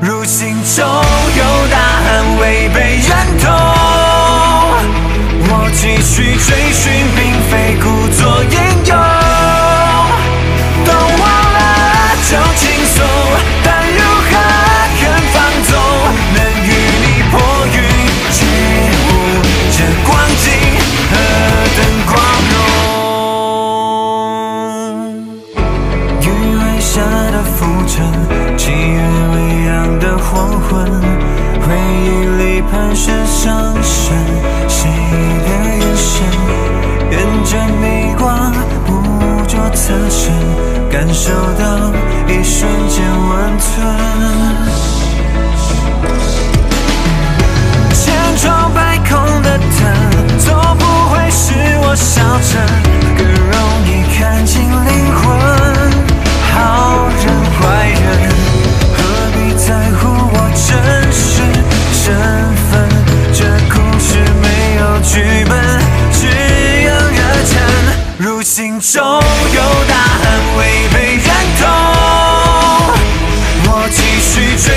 如心中有大汗未被认同。我继续追寻，并非故作英勇。都忘了就轻松，但如何肯放纵？能与你破云接雾，这光景何等光荣。雨未下的浮沉，七月未回忆里盘旋上升，谁的眼神？沿着逆光捕捉侧身，感受到一瞬间剧本只有热忱如心中有大恨未被认同。我继续追